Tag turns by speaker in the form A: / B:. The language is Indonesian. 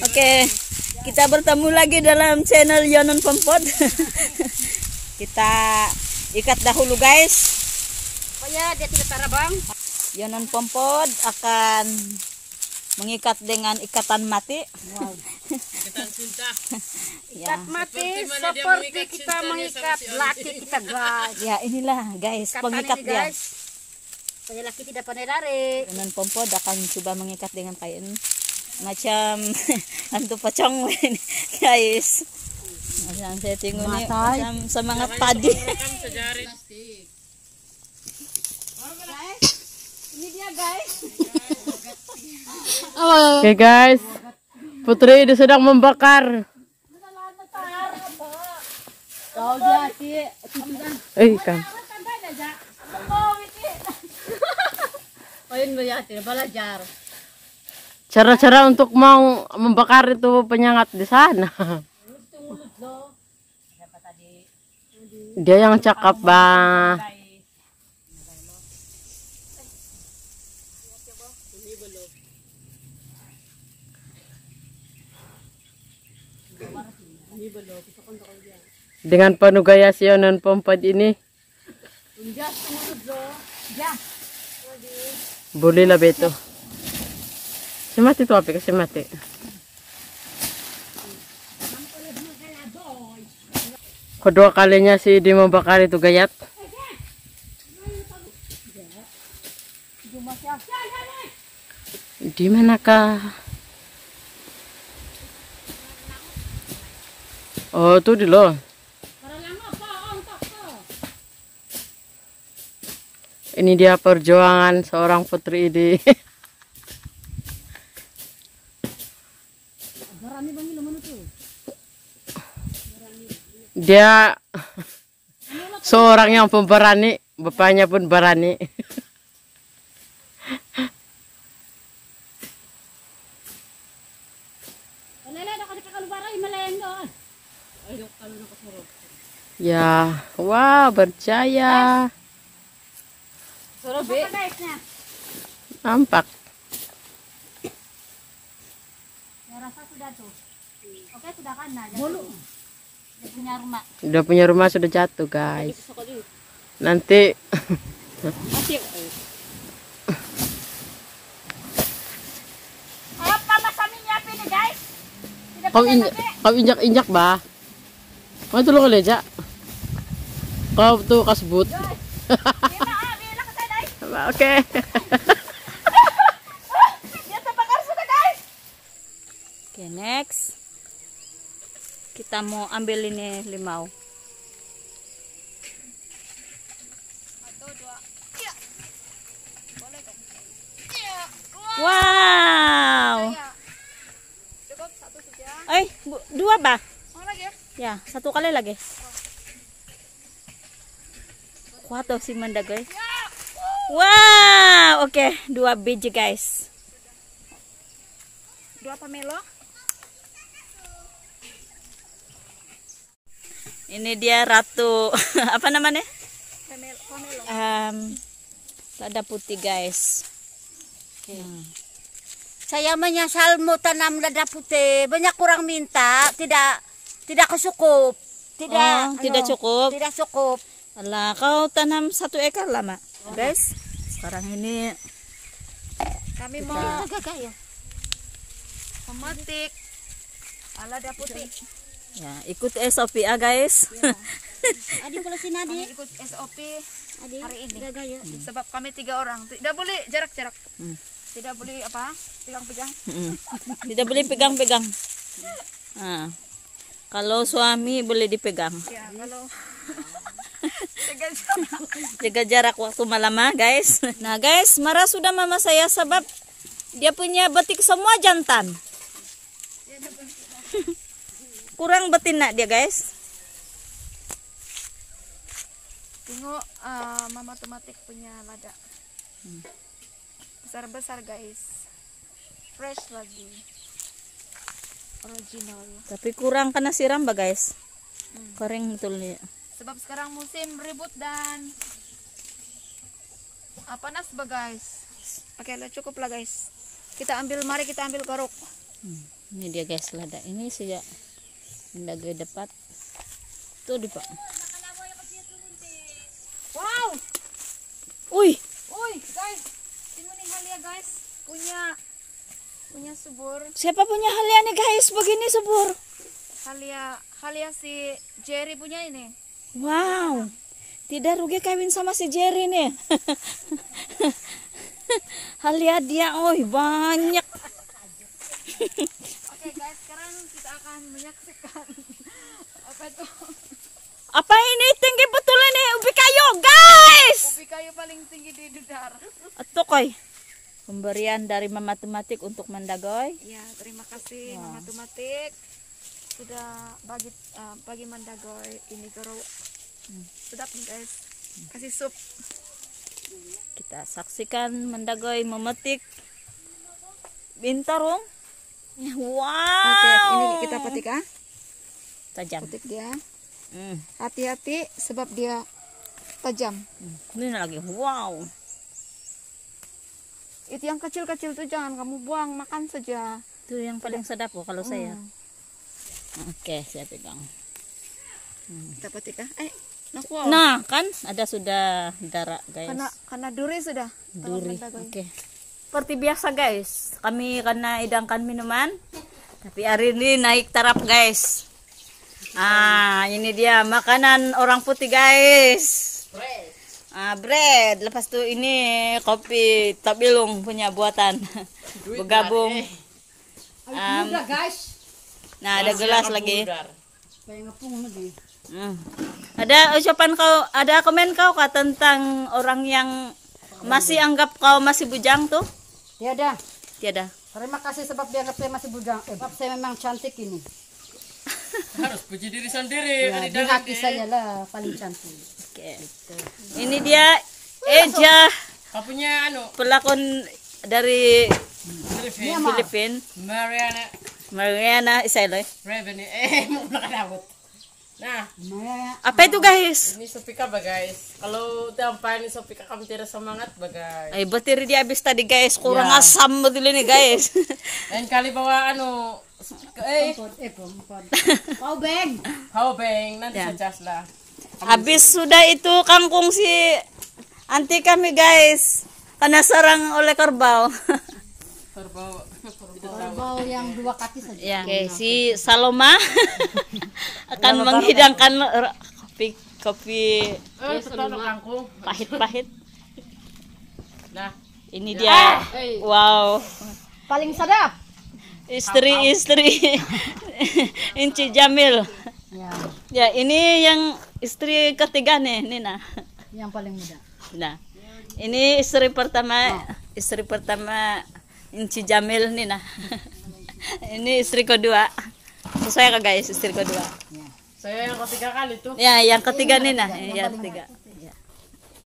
A: Oke, kita bertemu lagi dalam channel Yonon Pempot. kita ikat dahulu guys.
B: Supaya dia tidak tarabang.
A: Yonon Pempot akan mengikat dengan ikatan mati.
B: Wow.
A: Ya,
B: Ikat mati seperti kita mengikat laki kita guys.
A: ya inilah guys
B: Ikatan
A: pengikat
B: ini,
A: dia.
B: guys. Supaya laki tidak pandai lari.
A: Yonon Pempot akan coba mengikat dengan kain macam hantu pocong ini guys. Macam saya tengok ni
B: Matai.
A: macam semangat padi. Ini dia guys.
C: Oke guys, Putri ini sedang membakar.
B: Kau dia
C: Eh kan.
B: Mo yati, balajar.
C: Cara-cara untuk mau membakar itu penyengat di sana. Dia yang cakap bah. Dengan penuh gaya sionan pompat ini. Boleh lah beto. Si mati tu apa? Si mati. Kedua kalinya si di membakar itu gayat. Di manakah? Oh, tu di lo. Ini dia perjuangan seorang putri di Dia seorang yang pemberani, bapaknya pun berani. Ya, wah berjaya. Nampak.
B: Rasa sudah tuh. Oke, sudah kan nah. Dia punya rumah.
C: Udah punya rumah sudah jatuh, guys. Nanti kau injak, kau injak-injak, bah. Mau tulung leja. Kau tuh kasbut. Oke.
B: Dia terbakar sudah guys.
A: Oke, next. Kita mau ambil ini limau. Wow. Eh, bu- dua bah?
B: Lagi ya?
A: Ya, satu kali lagi. Kuat tuh si Manda guys. Wow, oke, dua biji guys.
B: Dua pamelo.
A: Ini dia ratu apa namanya? Em, lada putih guys.
B: Saya menyesal mau tanam lada putih. Banyak kurang minta, tidak tidak kesukup. Tidak
A: Oh, tidak cukup.
B: Tidak cukup.
A: Alah, kau tanam satu ekor lama, guys. Sekarang ini
B: Kami mau gagah ya. Memetik lada putih.
A: Ya ikut SOP ya guys.
B: Adi kalau si Nadi ikut SOP Adi, hari ini. Gagah ya. Sebab kami tiga orang. Tidak boleh jarak-jarak.
A: Hmm.
B: Tidak boleh apa? Pegang-pegang.
A: Mm. Tidak boleh pegang-pegang. Nah, kalau suami boleh dipegang.
B: Ya, kalau
A: Jaga jarak waktu malam ah, guys. Nah guys, marah sudah mama saya sebab dia punya betik semua jantan. Kurang betina dia guys.
B: Tengok ah, Mama Tomatik punya lada. Besar-besar guys. Fresh lagi. Original.
A: Tapi kurang kena siram ba guys. Kering betul nih.
B: Sebab sekarang musim ribut dan ah, panas ba guys. Oke lah cukup lah guys. Kita ambil mari kita ambil garuk.
A: Ini dia guys lada. Ini sejak mendagai dapat. Tuh di pak.
B: Wow!
A: Uy,
B: Uy, guys. Sino nih Halia guys? Punya punya subur.
A: siapa punya halia nih guys? Begini subur.
B: Halia Halia si Jerry punya ini.
A: Wow. Tidak rugi kawin sama si Jerry nih. halia dia, oi banyak.
B: Oke guys, sekarang kita akan menyaksikan apa itu
A: Apa ini tinggi betul ini ubi kayu guys?
B: ubi kayu paling tinggi di Dudar.
A: Atau koi. Pemberian dari matematik untuk Mandagoy.
B: Ya, terima kasih Mama Tumatik sudah bagi uh, bagi Mandagoy ini goro. Sedap nih guys. Kasih sup.
A: Kita saksikan Mandagoy memetik bintarong. Wow.
B: Oke, ini kita petik ah.
A: tajam.
B: Petik dia.
A: Hmm.
B: Hati-hati sebab dia tajam.
A: Ini lagi. Wow.
B: Itu yang kecil-kecil tuh jangan kamu buang, makan saja.
A: Itu yang paling sedap kok kalau saya.
B: Hmm.
A: Oke, saya pegang.
B: Kita petik ah. Eh, nak wow.
A: Nah, kan ada sudah darah, guys.
B: karena karena duri sudah.
A: duri.
B: Tangan Mandagoy.
A: Seperti biasa, guys. Kami karena idangkan minuman. Tapi hari ini naik tarap, guys. Ah, ini dia makanan orang putih, guys. Ah, bread. Lepas tu ini kopi tabilung punya buatan. Bergabung. Um,
C: guys.
A: nah, ada gelas lagi.
C: Kayak ngepung lagi.
A: Hmm. Ada ucapan kau, ada komen kau kah tentang orang yang masih anggap kau masih bujang tuh?
C: Tiada.
A: Tiada.
C: Terima kasih sebab dianggap saya masih bujang. Eh, sebab saya memang cantik ini.
D: harus puji diri sendiri
C: Ya, di hati saya lah paling cantik.
A: Oke. Ini dia Eja,
D: kau punya anu
A: pelakon dari
D: Filipin
A: Filipina.
D: Mariana
A: Mariana Isailoy.
D: Raven eh mau nakadabot nah
C: Maya,
A: Apa itu guys?
D: ini Sofika ba guys kalau tampay ni Sofika kami tira semangat ba guys
A: Ay, bateri dia habis tadi guys. Kurang asam betul ini guys.
D: lain kali bawa anu eh
C: pod, eh, pod. Pau beng.
D: nanti
A: Yan.
D: sa jas lah
A: habis sudah itu kangkung si anti kami guys. Karena sarang oleh kerbau.
D: Perbawa
C: Bau yang dua kaki saja.
A: Ya, oke, si Saloma akan menghidangkan r- kopi kopi
D: eh kangkung
A: pahit-pahit.
D: nah
A: Ini dia. Wow.
C: Paling sadap.
A: Istri-istri Inci Jamil.
C: Ya,
A: Ya, ini yang istri ketiga nih, Nina.
C: yang paling muda.
A: Nah, ini istri pertama, istri pertama Inci Jamil Nina. ini istri kedua. Saya kak guys, istri kedua.
D: saya yang ketiga kali tuh
A: Ya, yang ketiga Nina, yang ketiga.